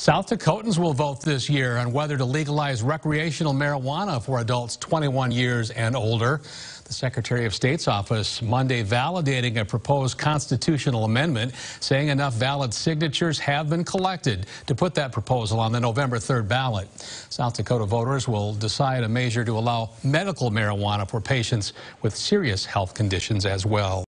South Dakotans will vote this year on whether to legalize recreational marijuana for adults 21 years and older. The Secretary of State's office Monday validating a proposed constitutional amendment saying enough valid signatures have been collected to put that proposal on the November 3rd ballot. South Dakota voters will decide a measure to allow medical marijuana for patients with serious health conditions as well.